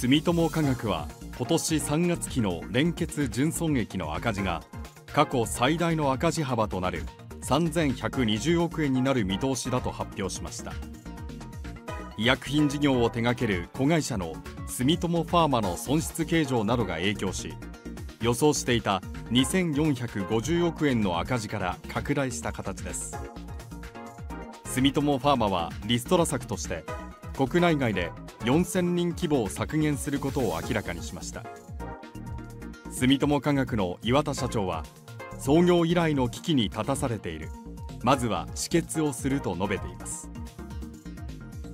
住友化学は今年3月期の連結純損益の赤字が過去最大の赤字幅となる3120億円になる見通しだと発表しました。医薬品事業を手掛ける子会社の住友ファーマの損失計上などが影響し予想していた2450億円の赤字から拡大した形です。住友ファーマはリストラ策として国内外で4000人規模を削減することを明らかにしました。住友化学の岩田社長は創業以来の危機に立たされている。まずは止血をすると述べています。